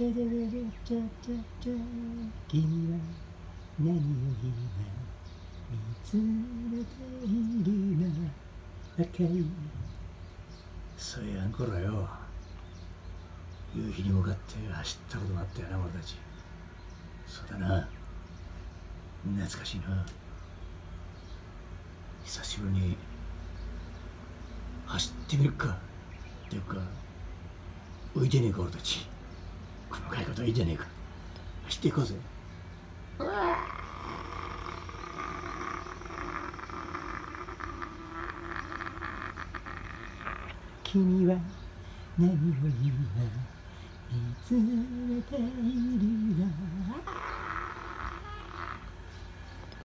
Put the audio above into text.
チャチャチャチャチャ君は何を今見つめているの？赤いそうやんこらよ。夕日に向かって走ったことがあったよな俺たち。そうだな。懐かしいな。久しぶりに走ってみるか。っていうか浮いてねえか俺たち。ないことはいいじゃねえか。走っていこうぜ。うわ君は何を言うな見つめているの